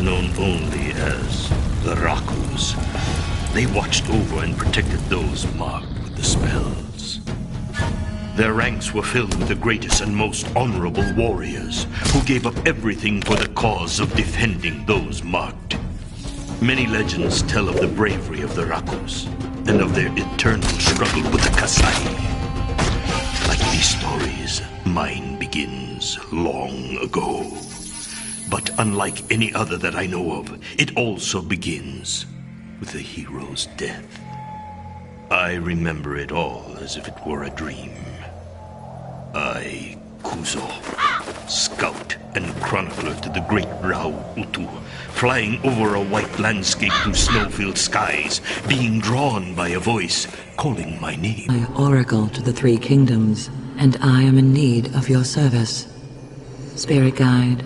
known only as the Rakus. They watched over and protected those marked with the spells. Their ranks were filled with the greatest and most honorable warriors who gave up everything for the cause of defending those marked. Many legends tell of the bravery of the Rakus and of their eternal struggle with the Kasai. Like these stories, mine begins long ago. But unlike any other that I know of, it also begins with the hero's death. I remember it all as if it were a dream. I, Kuzo, scout and chronicler to the great Rao Utu, flying over a white landscape through snow-filled skies, being drawn by a voice calling my name. I oracle to the three kingdoms, and I am in need of your service. Spirit guide,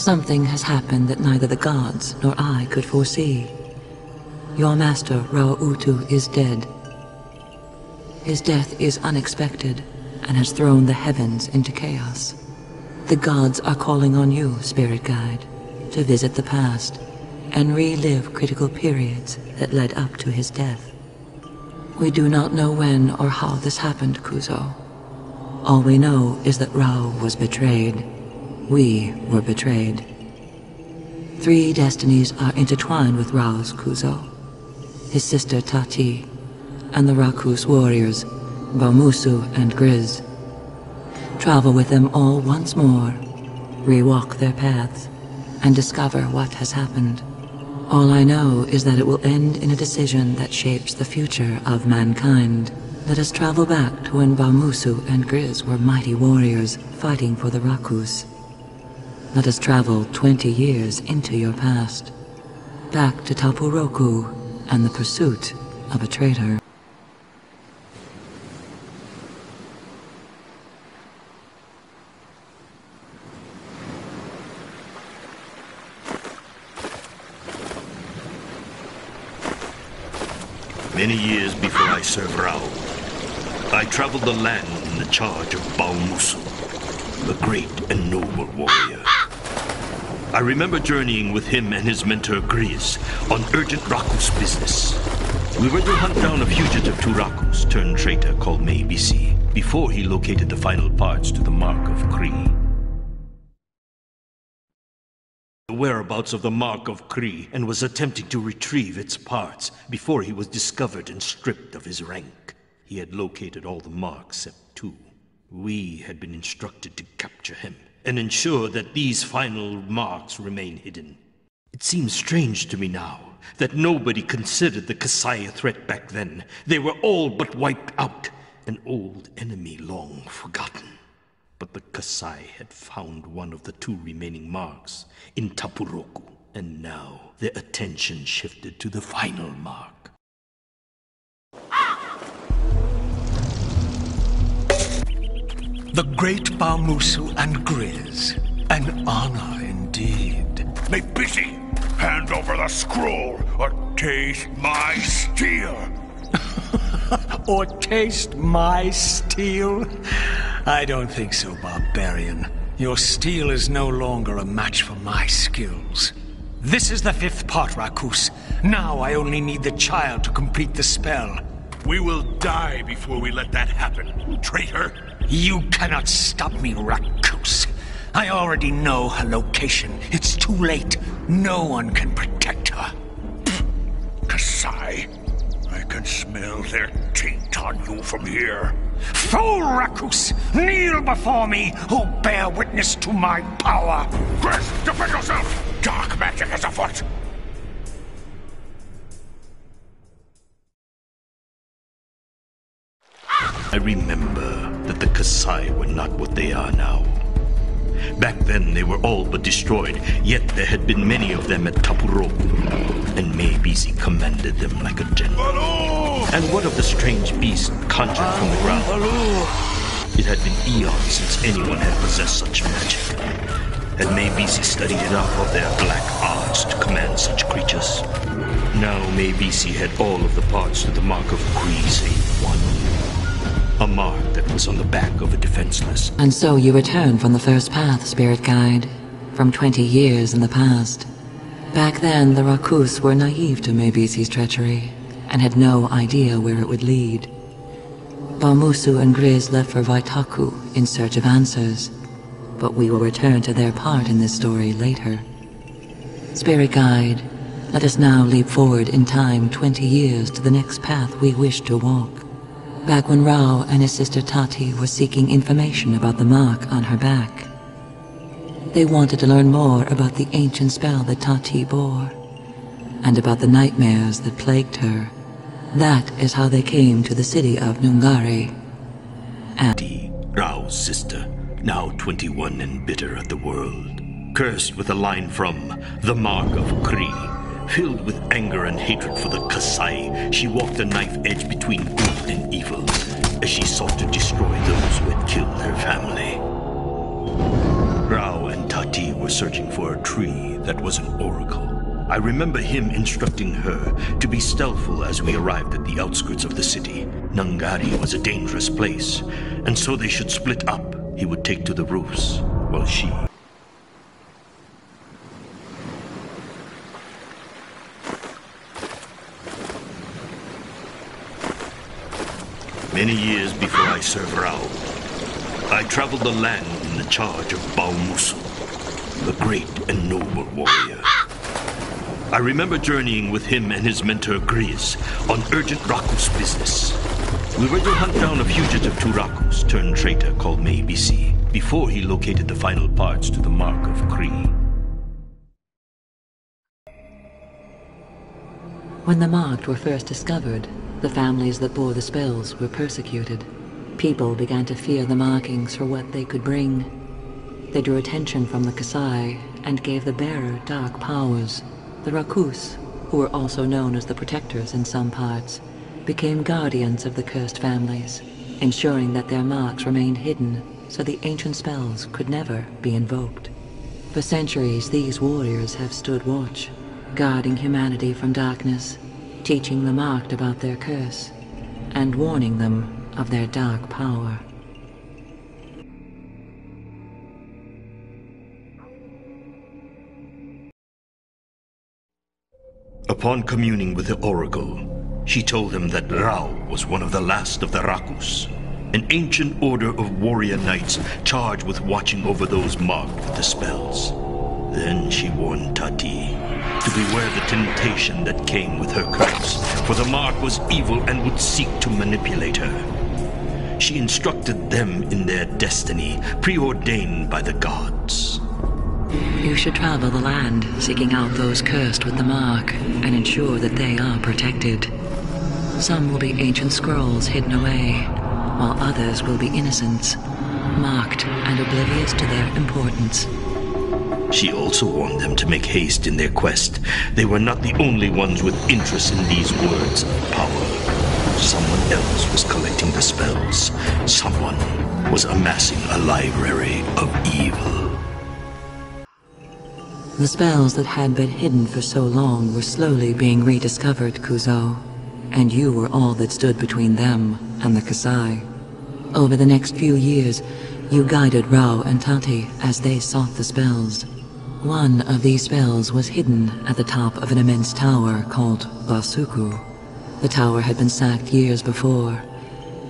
something has happened that neither the gods nor I could foresee. Your master, Rao'utu, is dead. His death is unexpected and has thrown the heavens into chaos. The gods are calling on you, Spirit Guide, to visit the past and relive critical periods that led up to his death. We do not know when or how this happened, Kuzo. All we know is that Rao was betrayed. We were betrayed. Three destinies are intertwined with Rao's Kuzo. His sister Tati, and the Rakus warriors, Baumusu and Grizz. Travel with them all once more, rewalk their paths, and discover what has happened. All I know is that it will end in a decision that shapes the future of mankind. Let us travel back to when Baumusu and Grizz were mighty warriors fighting for the Rakus. Let us travel 20 years into your past, back to Tapu Roku and the pursuit of a traitor. Many years before I served Rao, I traveled the land in the charge of Baumusu, a great and noble warrior. I remember journeying with him and his mentor Grizz on urgent Rakus business. We were to hunt down a fugitive to Rakus turned traitor called Meibisi before he located the final parts to the Mark of Kri. The whereabouts of the Mark of Kri and was attempting to retrieve its parts before he was discovered and stripped of his rank. He had located all the marks. We had been instructed to capture him and ensure that these final marks remain hidden. It seems strange to me now that nobody considered the Kasai a threat back then. They were all but wiped out, an old enemy long forgotten. But the Kasai had found one of the two remaining marks in Tapuroku, and now their attention shifted to the final mark. The great Baumusu and Grizz. An honor indeed. Meibisi, hand over the scroll or taste my steel. or taste my steel? I don't think so, barbarian. Your steel is no longer a match for my skills. This is the fifth part, Rakus. Now I only need the child to complete the spell. We will die before we let that happen, traitor. You cannot stop me, Rakus. I already know her location. It's too late. No one can protect her. Kasai, I can smell their taint on you from here. Fool Rakus! Kneel before me, who bear witness to my power! Grizz, defend yourself! Dark magic is afoot! I remember that the Kasai were not what they are now. Back then, they were all but destroyed, yet there had been many of them at Tapu Roku, and Meibisi commanded them like a general. And what of the strange beast conjured from the ground? It had been eons since anyone had possessed such magic. Had Meibisi studied enough of their black arts to command such creatures? Now Meibisi had all of the parts to the mark of Kri save one. A mark that was on the back of a defenseless. And so you return from the first path, Spirit Guide, from 20 years in the past. Back then, the Rakus were naive to Mebisi's treachery and had no idea where it would lead. Baumusu and Grizz left for Vaitaku in search of answers, but we will return to their part in this story later. Spirit Guide, let us now leap forward in time 20 years to the next path we wish to walk. Back when Rao and his sister Tati were seeking information about the mark on her back. They wanted to learn more about the ancient spell that Tati bore, and about the nightmares that plagued her. That is how they came to the city of Nungari. And Rao's sister, now 21 and bitter at the world, cursed with a line from the Mark of Kri, Filled with anger and hatred for the Kasai, she walked a knife edge between good and evil as she sought to destroy those who had killed her family. Rao and Tati were searching for a tree that was an oracle. I remember him instructing her to be stealthful as we arrived at the outskirts of the city. Nungari was a dangerous place, and so they should split up. He would take to the roofs, while she Many years before I served Rao, I traveled the land in the charge of Baumusu, a great and noble warrior. I remember journeying with him and his mentor Grizz on urgent Rakus business. We were to hunt down a fugitive to Rakus turned traitor called Mebisi before he located the final parts to the Mark of Kri. When the marked were first discovered, the families that bore the spells were persecuted. People began to fear the markings for what they could bring. They drew attention from the Kasai and gave the bearer dark powers. The Rakus, who were also known as the Protectors in some parts, became guardians of the cursed families, ensuring that their marks remained hidden so the ancient spells could never be invoked. For centuries, these warriors have stood watch, guarding humanity from darkness teaching the marked about their curse, and warning them of their dark power. Upon communing with the Oracle, she told him that Rao was one of the last of the Rakus, an ancient order of warrior knights charged with watching over those marked with the spells. Then she warned Tati to beware the temptation that came with her curse, for the mark was evil and would seek to manipulate her. She instructed them in their destiny, preordained by the gods. You should travel the land, seeking out those cursed with the mark, and ensure that they are protected. Some will be ancient scrolls hidden away, while others will be innocents, marked and oblivious to their importance. She also warned them to make haste in their quest. They were not the only ones with interest in these words of power. Someone else was collecting the spells. Someone was amassing a library of evil. The spells that had been hidden for so long were slowly being rediscovered, Kuzo. And you were all that stood between them and the Kasai. Over the next few years, you guided Rao and Tati as they sought the spells. One of these spells was hidden at the top of an immense tower called Basuku. The tower had been sacked years before,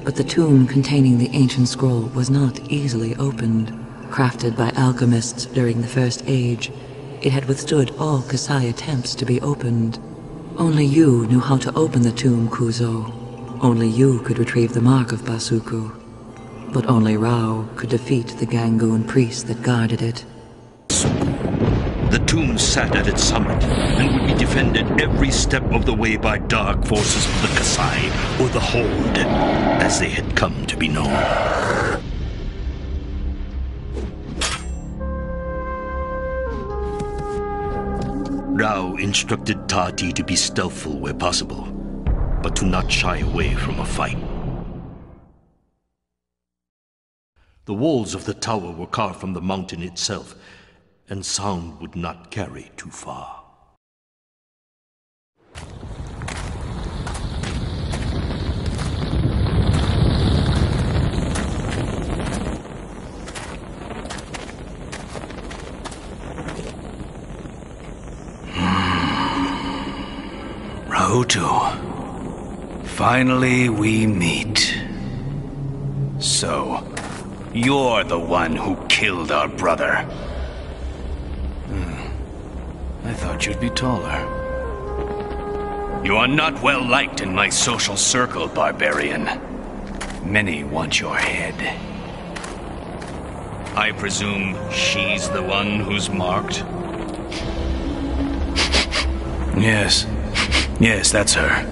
but the tomb containing the ancient scroll was not easily opened. Crafted by alchemists during the First Age, it had withstood all Kasai attempts to be opened. Only you knew how to open the tomb, Kuzo. Only you could retrieve the mark of Basuku. But only Rao could defeat the Gangoon priest that guarded it. The tomb sat at its summit and would be defended every step of the way by dark forces of the Kasai or the Hold, as they had come to be known. Rao instructed Tati to be stealthful where possible, but to not shy away from a fight. The walls of the tower were carved from the mountain itself, and sound would not carry too far. Rahutu. Finally, we meet. So, you're the one who killed our brother. I thought you'd be taller. You are not well liked in my social circle, barbarian. Many want your head. I presume she's the one who's marked? Yes. Yes, that's her.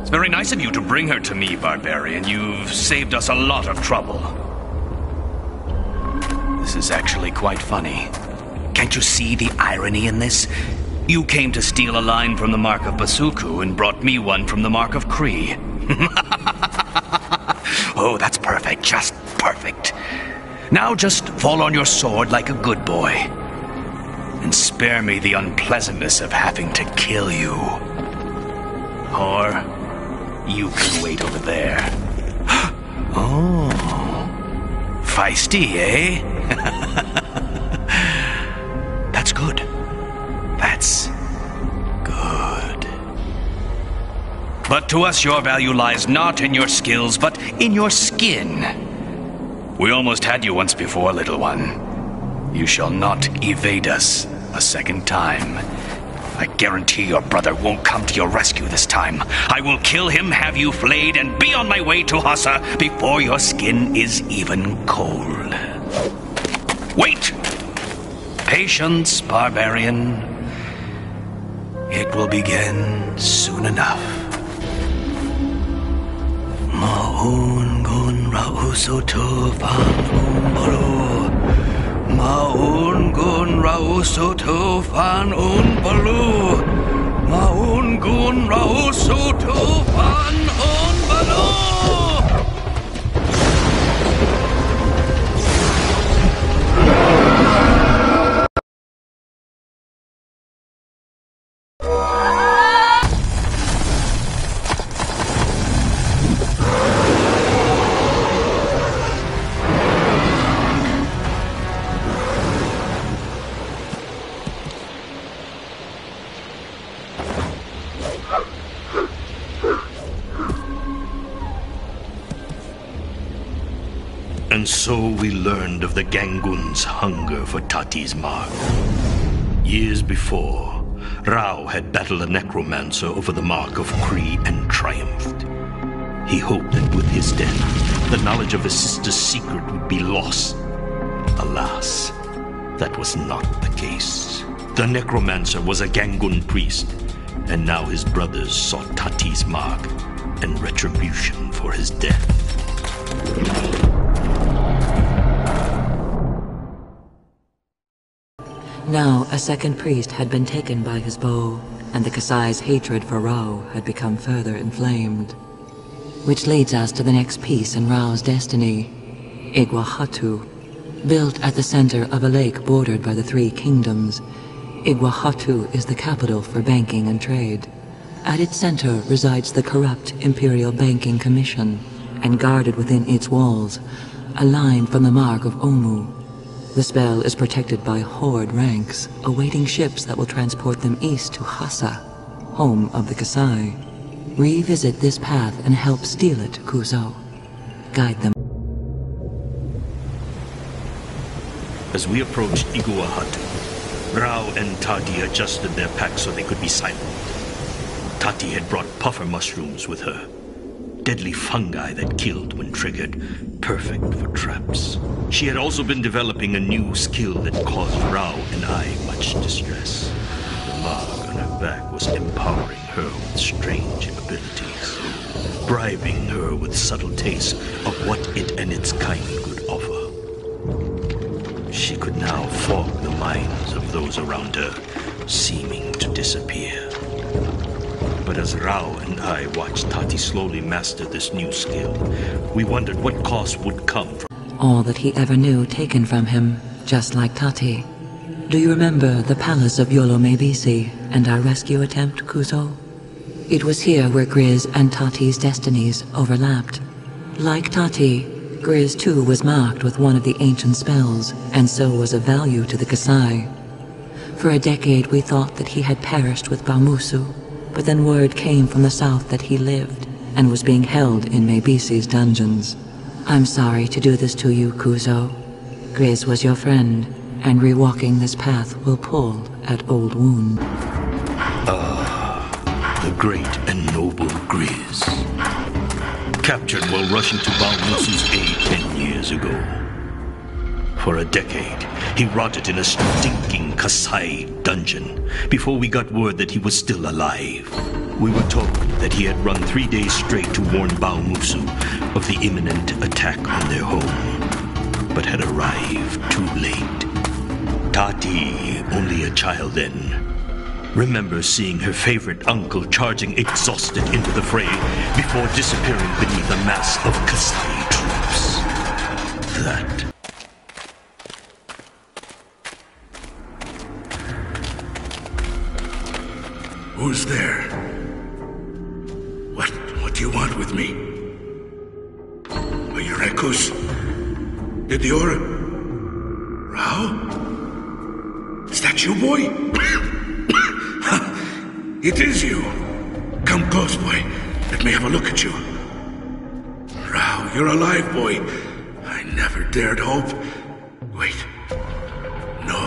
It's very nice of you to bring her to me, Barbarian. You've saved us a lot of trouble. This is actually quite funny. Can't you see the irony in this? You came to steal a line from the Mark of Basuku and brought me one from the Mark of Kri. oh, that's perfect. Just perfect. Now just fall on your sword like a good boy. And spare me the unpleasantness of having to kill you. Or you can wait over there. oh. Feisty, eh? But to us, your value lies not in your skills, but in your skin. We almost had you once before, little one. You shall not evade us a second time. I guarantee your brother won't come to your rescue this time. I will kill him, have you flayed, and be on my way to Hassa before your skin is even cold. Wait! Patience, barbarian. It will begin soon enough. Maun gun rausoto fan umbalo. Maun gun rausoto fan unbalu. Maun gun rausoto fan unbalu. So we learned of the Gangun's hunger for Tati's mark. Years before, Rao had battled a necromancer over the mark of Kri and triumphed. He hoped that with his death, the knowledge of his sister's secret would be lost. Alas, that was not the case. The necromancer was a Gangun priest, and now his brothers sought Tati's mark and retribution for his death. Now, a second priest had been taken by his bow, and the Kasai's hatred for Rao had become further inflamed. Which leads us to the next piece in Rao's destiny, Iguahatu. Built at the center of a lake bordered by the three kingdoms, Iguahatu is the capital for banking and trade. At its center resides the corrupt Imperial Banking Commission, and guarded within its walls, a line from the mark of Omu, the spell is protected by horde ranks, awaiting ships that will transport them east to Hassa, home of the Kasai. Revisit this path and help steal it, Kuzo. Guide them. As we approached Iguahatu, Rao and Tati adjusted their packs so they could be silent. Tati had brought puffer mushrooms with her. Deadly fungi that killed when triggered, perfect for traps. She had also been developing a new skill that caused Rao and I much distress. The mark on her back was empowering her with strange abilities, bribing her with subtle tastes of what it and its kind could offer. She could now fog the minds of those around her, seeming to disappear. But as Rao and I watched Tati slowly master this new skill, we wondered what cost would come from All that he ever knew taken from him, just like Tati. Do you remember the palace of Yolo Mebisi and our rescue attempt, Kuzo? It was here where Grizz and Tati's destinies overlapped. Like Tati, Grizz too was marked with one of the ancient spells, and so was of value to the Kasai. For a decade we thought that he had perished with Baumusu, but then word came from the south that he lived and was being held in Mabisi's dungeons. I'm sorry to do this to you, Kuzo. Grizz was your friend, and rewalking this path will pull at old wound. Ah, the great and noble Grizz. Captured while rushing to Baumusu's aid ten years ago. For a decade, he rotted in a stinking Kasai dungeon before we got word that he was still alive. We were told that he had run three days straight to warn Baumusu of the imminent attack on their home, but had arrived too late. Tati, only a child then, remembers seeing her favorite uncle charging exhausted into the fray before disappearing beneath a mass of Kasai troops. That Who's there? What what do you want with me? Are you Rakus? Did the aura Rao? Is that you, boy? it is you. Come close, boy. Let me have a look at you. Rao, you're alive, boy. I never dared hope. Wait. No.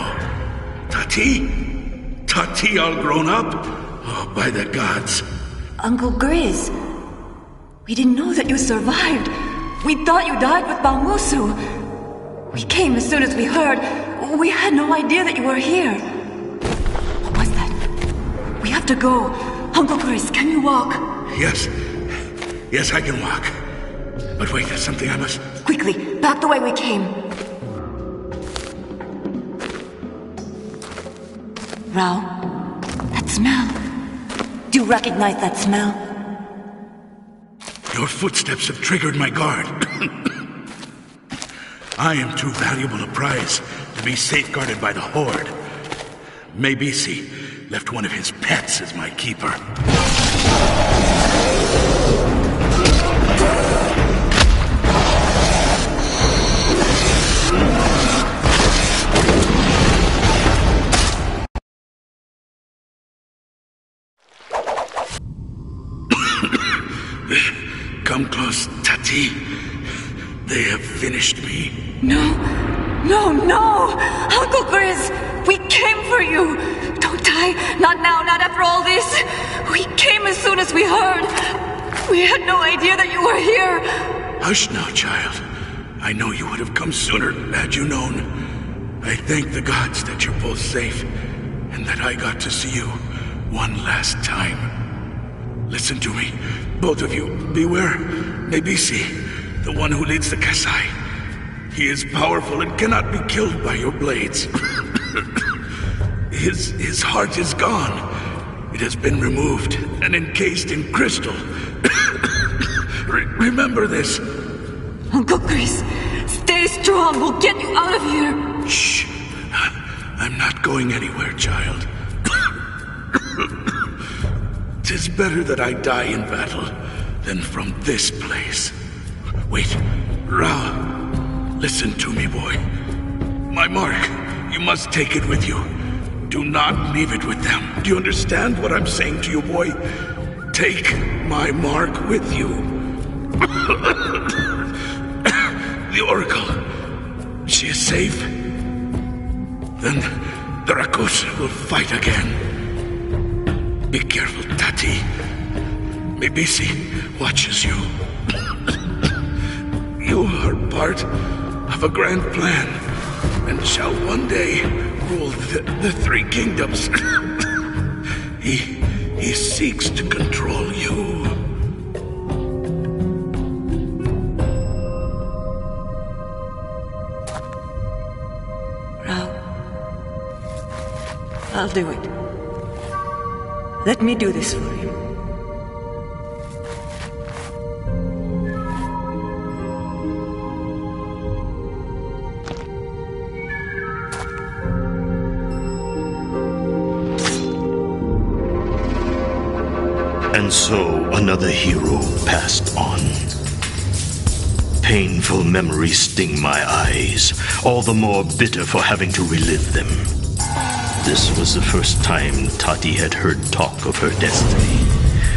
Tati? Tati all grown up? Oh, by the gods. Uncle Grizz, we didn't know that you survived. We thought you died with Baumusu. We came as soon as we heard. We had no idea that you were here. What was that? We have to go. Uncle Grizz, can you walk? Yes. Yes, I can walk. But wait, there's something I must. Quickly, back the way we came. Rao, that smell. Do you recognize that smell? Your footsteps have triggered my guard. I am too valuable a prize to be safeguarded by the Horde. Mabisi left one of his pets as my keeper. They have finished me. No, no, no! Uncle Grizz, we came for you! Don't die, not now, not after all this! We came as soon as we heard! We had no idea that you were here! Hush now, child. I know you would have come sooner had you known. I thank the gods that you're both safe, and that I got to see you one last time. Listen to me, both of you. Beware Mabisi, the one who leads the Kasai. He is powerful and cannot be killed by your blades. his, his heart is gone. It has been removed and encased in crystal. Re- remember this. Uncle Grizz, stay strong. We'll get you out of here. Shh. I'm not going anywhere, child. Tis better that I die in battle than from this place. Wait, Ra, listen to me, boy. My mark, you must take it with you. Do not leave it with them. Do you understand what I'm saying to you, boy? Take my mark with you. the Oracle, she is safe. Then the Rakus will fight again. Be careful, Tati. Mabisi watches you. you are part of a grand plan and shall one day rule the, the three kingdoms. he, he seeks to control you. I'll do it. Let me do this for you. Another hero passed on. Painful memories sting my eyes, all the more bitter for having to relive them. This was the first time Tati had heard talk of her destiny,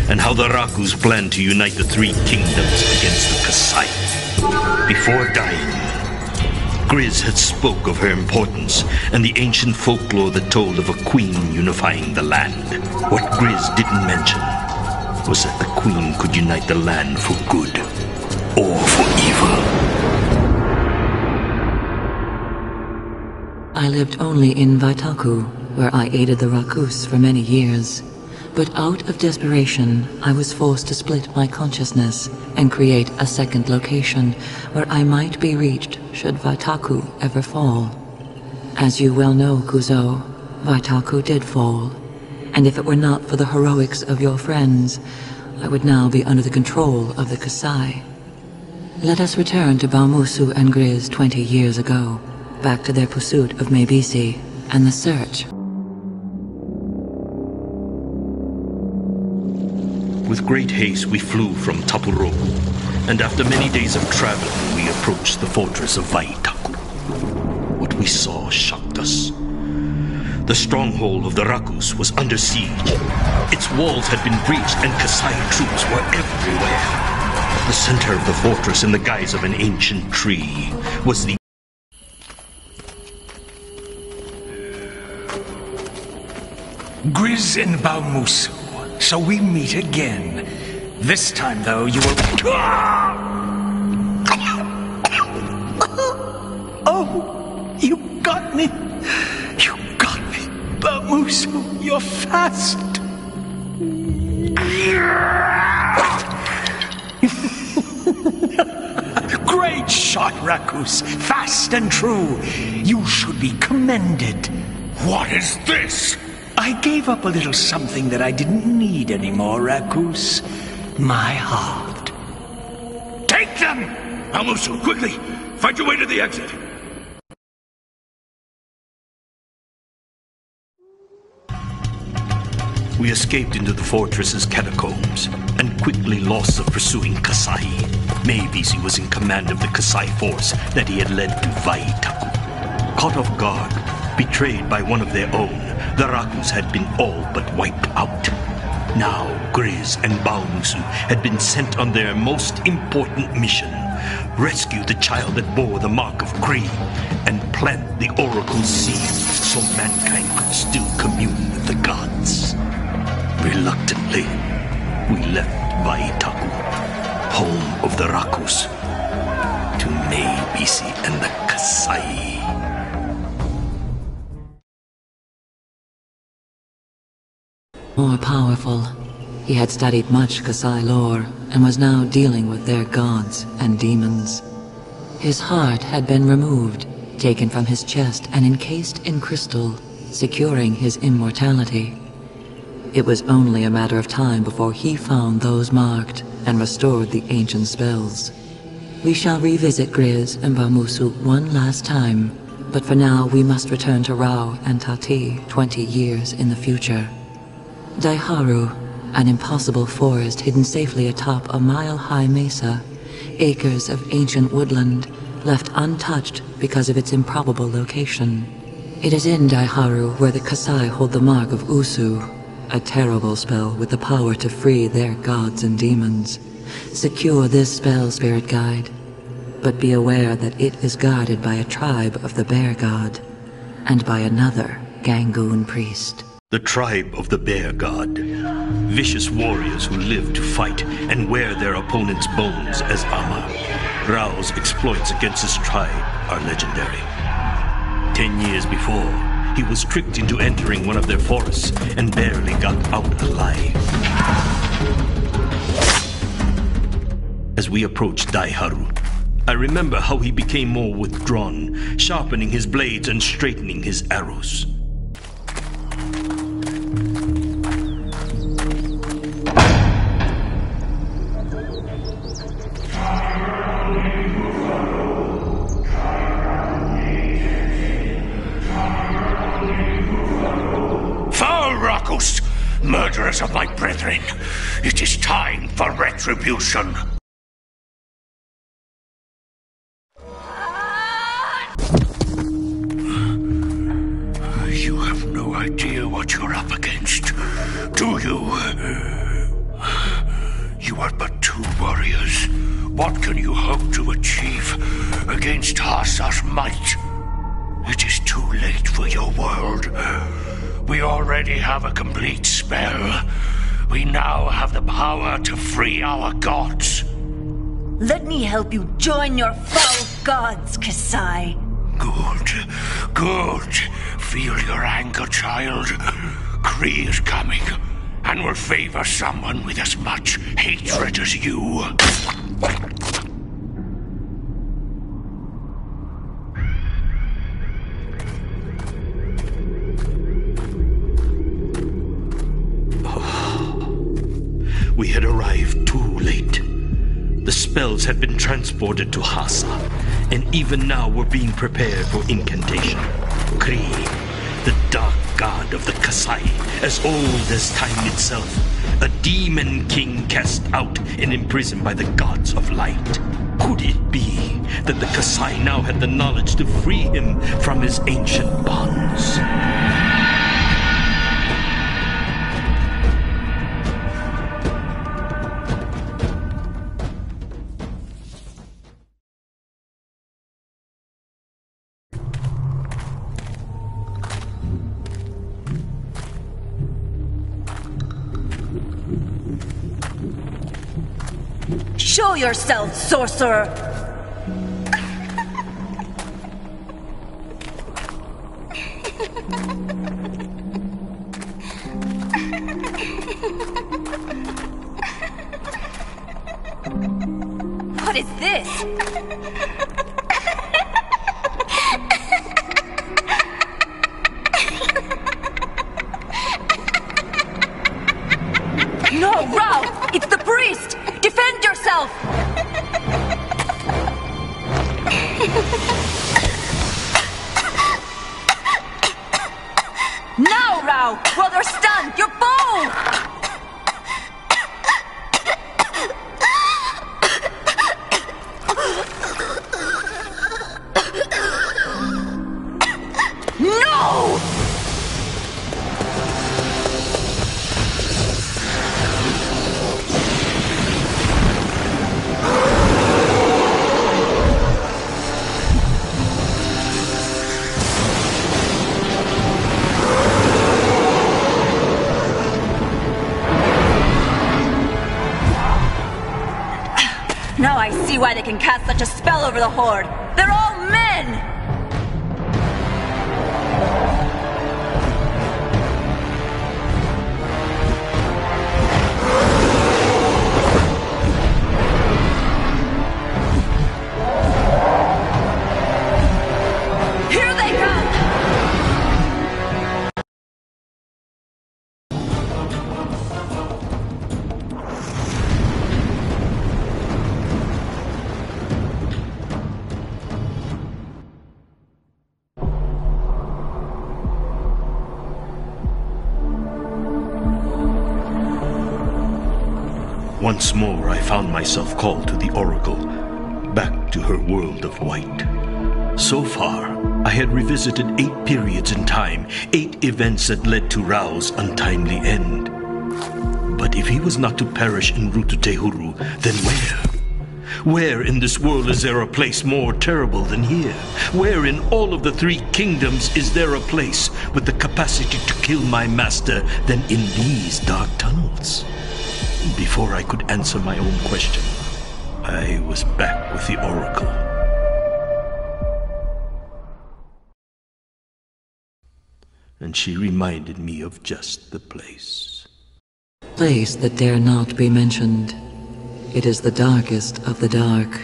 and how the Rakus planned to unite the three kingdoms against the Kasai. Before dying, Grizz had spoke of her importance and the ancient folklore that told of a queen unifying the land. What Grizz didn't mention was that the queen could unite the land for good or for evil. I lived only in Vaitaku, where I aided the Rakus for many years. But out of desperation, I was forced to split my consciousness and create a second location where I might be reached should Vaitaku ever fall. As you well know, Kuzo, Vaitaku did fall. And if it were not for the heroics of your friends, I would now be under the control of the Kasai. Let us return to Baumusu and Grizz 20 years ago back to their pursuit of Meibisi and the search. With great haste, we flew from Tapuroku, and after many days of traveling, we approached the fortress of Vaitaku. What we saw shocked us. The stronghold of the Rakus was under siege. Its walls had been breached, and Kasai troops were everywhere. The center of the fortress, in the guise of an ancient tree, was the Grizz and Baumusu. So we meet again. This time, though, you will. Oh, you got me. Me. Baumusu, you're fast. Great shot, Rakus. Fast and true. You should be commended. What is this? I gave up a little something that I didn't need anymore, Rakus. My heart. Take them! Baumusu, quickly! Find your way to the exit! We escaped into the fortress's catacombs and quickly lost the pursuing Kasai. Meibisi was in command of the Kasai force that he had led to Vaitaku. Caught off guard, betrayed by one of their own, the Rakus had been all but wiped out. Now, Grizz and Baumusu had been sent on their most important mission rescue the child that bore the mark of Kri and plant the Oracle seed so mankind could still commune. Reluctantly, we left Vaitaku, home of the Rakus, to Meibisi and the Kasai. More powerful, he had studied much Kasai lore and was now dealing with their gods and demons. His heart had been removed, taken from his chest and encased in crystal, securing his immortality. It was only a matter of time before he found those marked and restored the ancient spells. We shall revisit Grizz and Baumusu one last time, but for now we must return to Rao and Tati 20 years in the future. Daiharu, an impossible forest hidden safely atop a mile-high mesa, acres of ancient woodland, left untouched because of its improbable location. It is in Daiharu where the Kasai hold the mark of Usu, a terrible spell with the power to free their gods and demons. Secure this spell, Spirit Guide, but be aware that it is guarded by a tribe of the Bear God, and by another Gangoon priest. The tribe of the Bear God. Vicious warriors who live to fight and wear their opponent's bones as armor. Rao's exploits against his tribe are legendary. Ten years before, he was tricked into entering one of their forests and barely got out alive. As we approached Daiharu, I remember how he became more withdrawn, sharpening his blades and straightening his arrows. Murderers of my brethren! It is time for retribution! You have no idea what you're up against, do you? You are but two warriors. What can you hope to achieve against Hasa's might? It is too late for your world. We already have a complete spell. We now have the power to free our gods. Let me help you join your foul gods, Kasai. Good, good. Feel your anger, child. Kri is coming, and will favor someone with as much hatred as you. We had arrived too late. The spells had been transported to Hasa, and even now were being prepared for incantation. Kri, the dark god of the Kasai, as old as time itself, a demon king cast out and imprisoned by the gods of light. Could it be that the Kasai now had the knowledge to free him from his ancient bonds? Show yourself, sorcerer! What is this? Once more, I found myself called to the Oracle, back to her world of white. So far, I had revisited eight periods in time, eight events that led to Rao's untimely end. But if he was not to perish in Rututehuru, then where? Where in this world is there a place more terrible than here? Where in all of the three kingdoms is there a place with the capacity to kill my master than in these dark tunnels? Before I could answer my own question, I was back with the Oracle. And she reminded me of just the place. Place that dare not be mentioned. It is the darkest of the dark.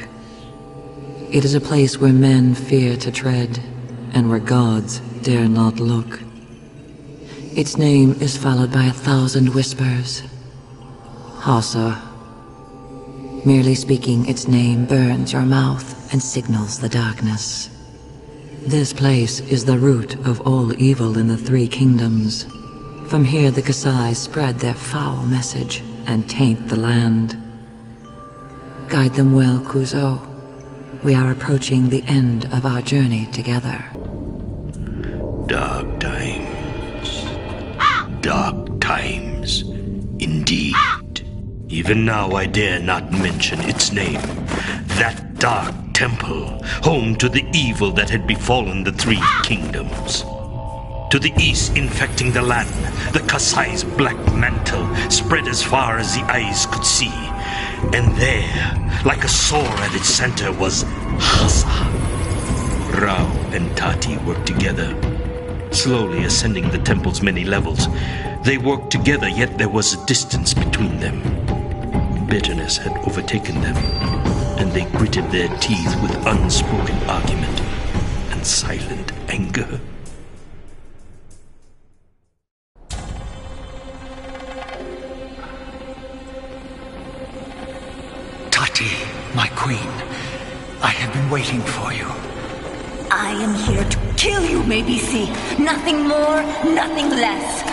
It is a place where men fear to tread, and where gods dare not look. Its name is followed by a thousand whispers. Hasa. Merely speaking its name burns your mouth and signals the darkness. This place is the root of all evil in the Three Kingdoms. From here the Kasai spread their foul message and taint the land. Guide them well, Kuzo. We are approaching the end of our journey together. Dark times. Ah! dark Even now, I dare not mention its name. That dark temple, home to the evil that had befallen the three kingdoms. To the east, infecting the land, the Kasai's black mantle spread as far as the eyes could see. And there, like a sword at its center, was Hassa. Rau and Tati worked together, slowly ascending the temple's many levels. They worked together, yet there was a distance between them. Bitterness had overtaken them, and they gritted their teeth with unspoken argument and silent anger. Tati, my queen, I have been waiting for you. I am here to kill you, Mabisi. Nothing more, nothing less.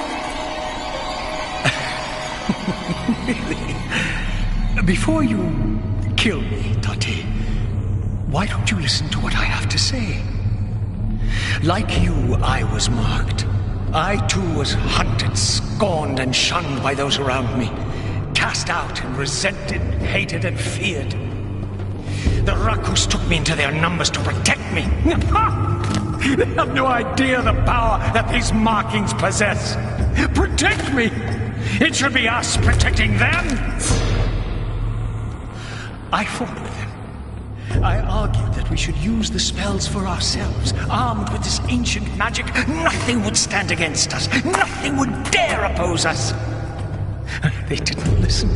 Before you kill me, Tati, why don't you listen to what I have to say? Like you, I was marked. I too was hunted, scorned, and shunned by those around me. Cast out and resented, hated, and feared. The Rakus took me into their numbers to protect me. they have no idea the power that these markings possess. Protect me! It should be us protecting them! I fought with them. I argued that we should use the spells for ourselves. Armed with this ancient magic, nothing would stand against us. Nothing would dare oppose us. They didn't listen.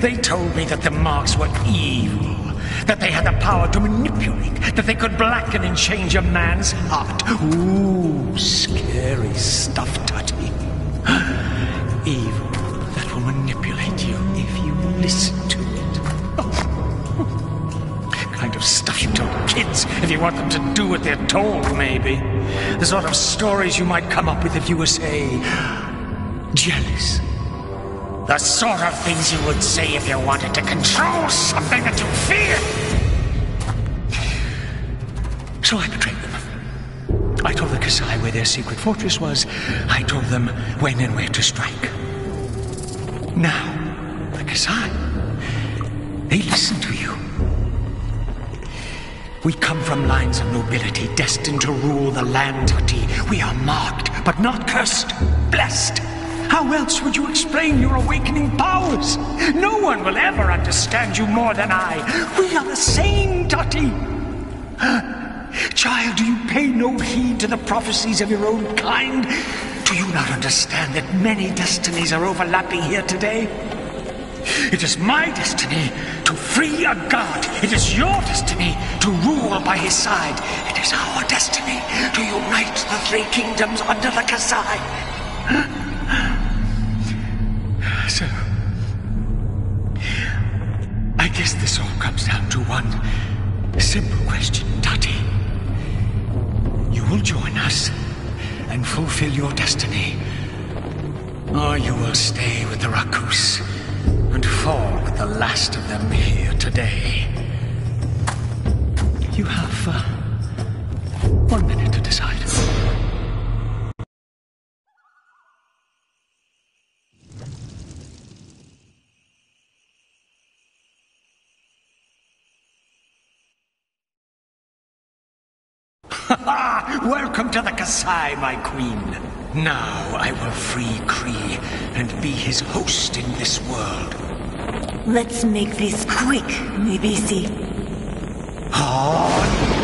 They told me that the marks were evil, that they had the power to manipulate, that they could blacken and change a man's heart. Ooh, scary stuff, Tutty. Evil that will manipulate you if you listen if you want them to do what they're told, maybe. The sort of stories you might come up with if you were, say, jealous. The sort of things you would say if you wanted to control something that you fear. So I betrayed them. I told the Kasai where their secret fortress was. I told them when and where to strike. Now, the Kasai, they listen to you. We come from lines of nobility destined to rule the land, Tati. We are marked, but not cursed. Blessed. How else would you explain your awakening powers? No one will ever understand you more than I. We are the same, Tati. Child, do you pay no heed to the prophecies of your own kind? Do you not understand that many destinies are overlapping here today? It is my destiny to free a god. It is your destiny to rule by his side. It is our destiny to unite the three kingdoms under the Kasai. So, I guess this all comes down to one simple question, Tati. You will join us and fulfill your destiny, or you will stay with the Rakus and fall with the last of them here today. You have uh, one minute to decide. Kasai, my queen. Now I will free Kri and be his host in this world. Let's make this quick, Mabisi. Ano ah,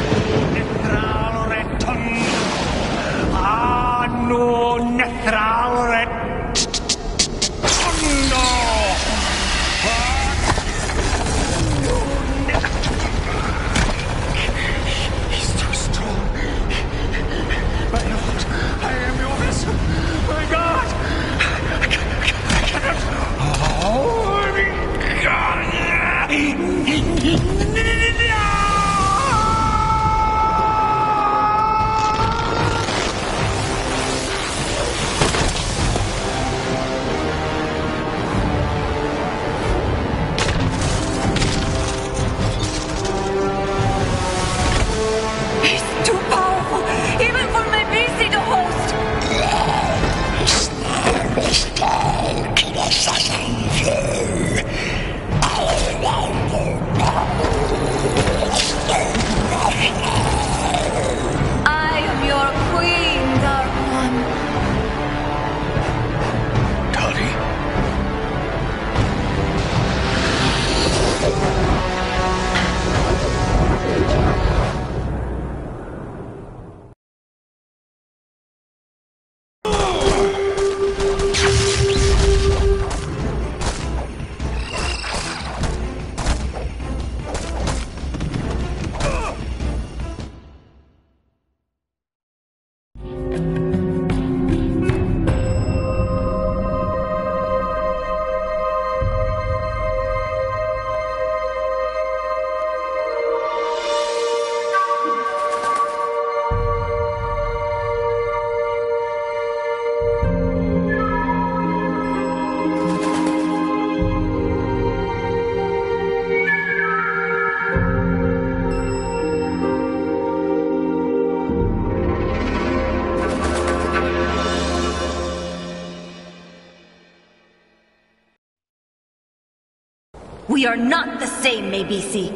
Mabisi.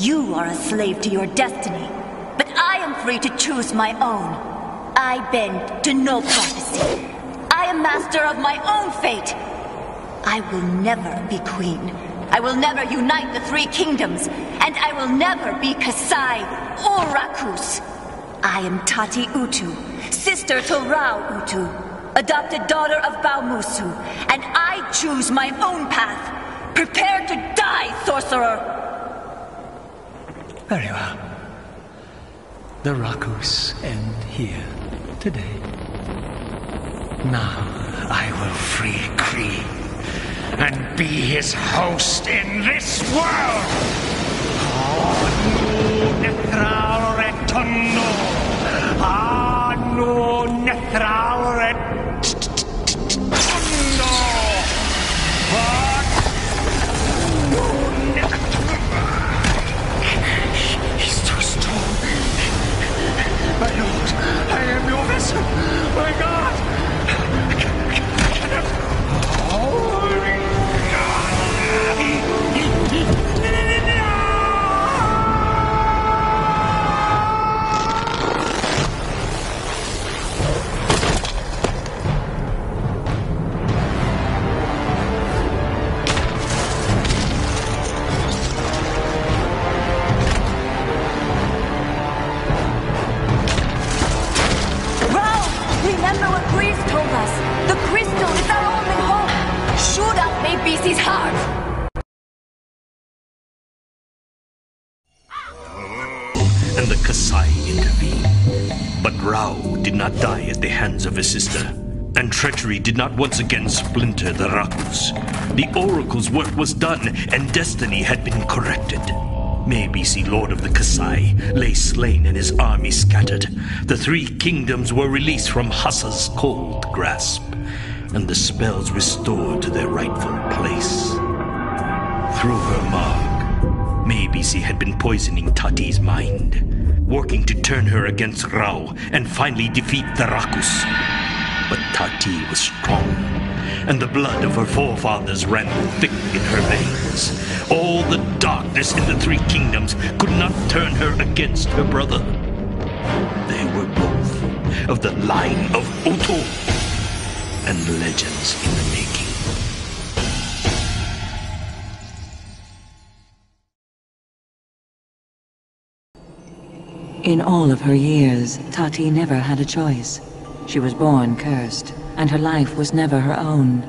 You are a slave to your destiny, but I am free to choose my own. I bend to no prophecy. I am master of my own fate. I will never be queen. I will never unite the three kingdoms, and I will never be Kasai or Rakus. I am Tati Utu, sister to Rau Utu, adopted daughter of Baumusu, and I choose my own path. Prepare to die, sorcerer! Very well. The Rakus end here today. Now I will free Kri and be his host in this world. Not once again splinter the Rakus. The Oracle's work was done, and destiny had been corrected. Mabisi, Lord of the Kasai, lay slain and his army scattered. The three kingdoms were released from Hassa's cold grasp, and the spells restored to their rightful place. Through her mark, Mabisi had been poisoning Tati's mind, working to turn her against Rau and finally defeat the Rakus. But Tati was strong, and the blood of her forefathers ran thick in her veins. All the darkness in the three kingdoms could not turn her against her brother. They were both of the line of Utu, and legends in the making. In all of her years, Tati never had a choice. She was born cursed, and her life was never her own.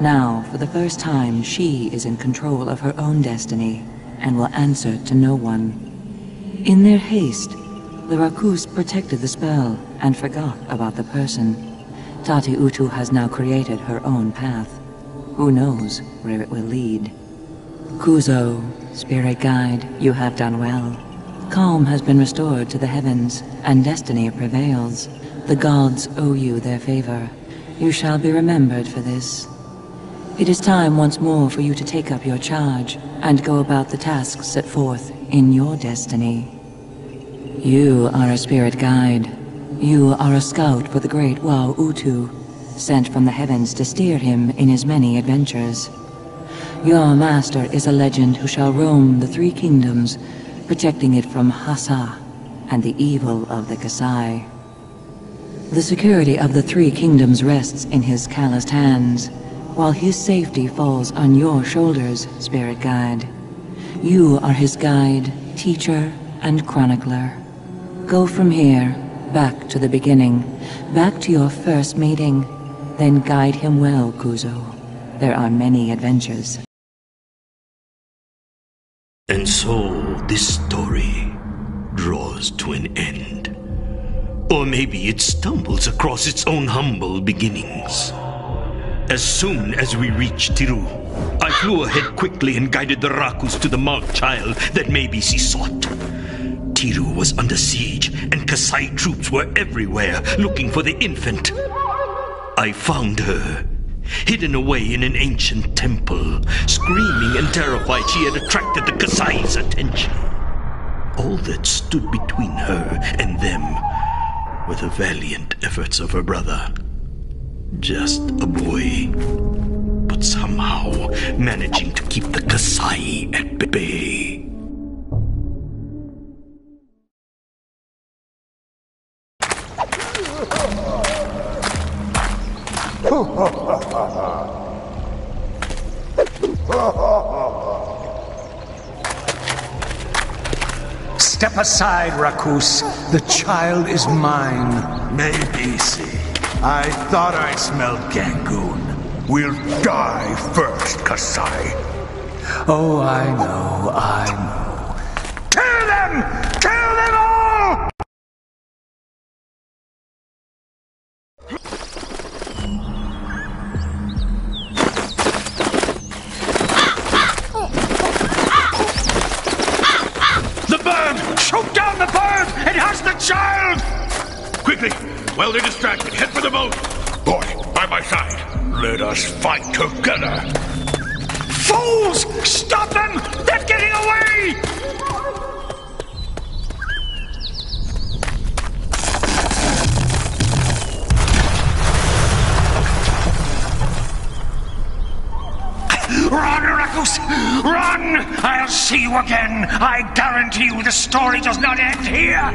Now, for the first time, she is in control of her own destiny, and will answer to no one. In their haste, the Rakus protected the spell and forgot about the person. Tati Utu has now created her own path. Who knows where it will lead? Kuzo, spirit guide, you have done well. Calm has been restored to the heavens, and destiny prevails. The gods owe you their favor. You shall be remembered for this. It is time once more for you to take up your charge and go about the tasks set forth in your destiny. You are a spirit guide. You are a scout for the great Wao Utu, sent from the heavens to steer him in his many adventures. Your master is a legend who shall roam the three kingdoms, protecting it from Hassa and the evil of the Kasai. The security of the three kingdoms rests in his calloused hands, while his safety falls on your shoulders, spirit guide. You are his guide, teacher, and chronicler. Go from here, back to the beginning, back to your first meeting, then guide him well, Kuzo. There are many adventures. And so this story draws to an end. Or maybe it stumbles across its own humble beginnings. As soon as we reached Tiru, I flew ahead quickly and guided the Rakus to the marked child that maybe she sought. Tiru was under siege, and Kasai troops were everywhere looking for the infant. I found her, hidden away in an ancient temple, screaming and terrified she had attracted the Kasai's attention. All that stood between her and them were the valiant efforts of her brother. Just a boy, but somehow managing to keep the Kasai at bay. Step aside, Rakus. The child is mine. Maybe, see. I thought I smelled Gangoon. We'll die first, Kasai. Oh, I know, I know. Us fight together. Fools! Stop them! They're getting away! Run, Rakus! Run! I'll see you again! I guarantee you the story does not end here!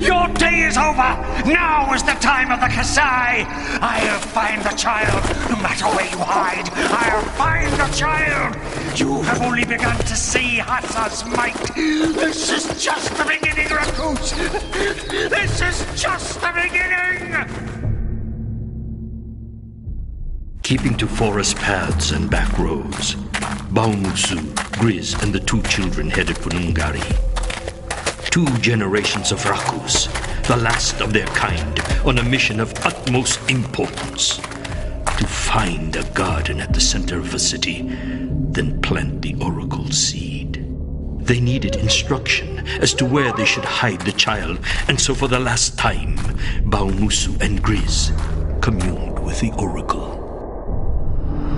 Your day is over! Now is the time of the Kasai! I'll find the child, matter where you hide! I'll find the child! You have only begun to see Hassa's might! This is just the beginning, Rakus! This is just the beginning! Keeping to forest paths and back roads, Baumusu, Grizz, and the two children headed for Nungari. Two generations of Rakus, the last of their kind, on a mission of utmost importance. To find a garden at the center of a city, then plant the oracle seed. They needed instruction as to where they should hide the child, and so for the last time, Baumusu and Grizz communed with the oracle.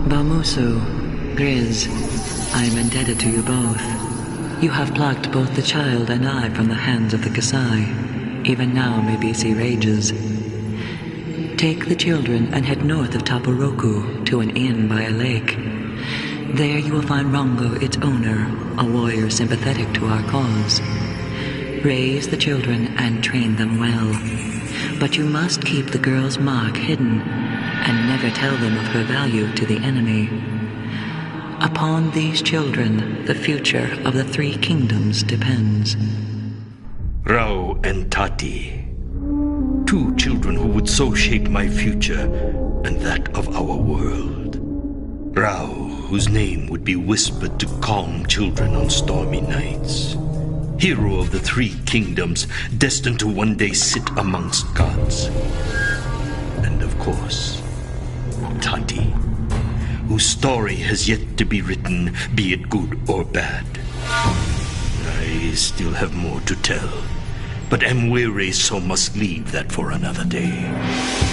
Baumusu, Grizz, I am indebted to you both. You have plucked both the child and I from the hands of the Kasai. Even now Mabisi rages. Take the children and head north of Taporoku to an inn by a lake. There you will find Rongo, its owner, a warrior sympathetic to our cause. Raise the children and train them well. But you must keep the girl's mark hidden and never tell them of her value to the enemy. Upon these children, the future of the three kingdoms depends. Rau and Tati. Two children who would so shape my future and that of our world. Rau, whose name would be whispered to calm children on stormy nights. Hero of the three kingdoms, destined to one day sit amongst gods. And of course, Tati, whose story has yet to be written, be it good or bad. I still have more to tell, but am weary, so must leave that for another day.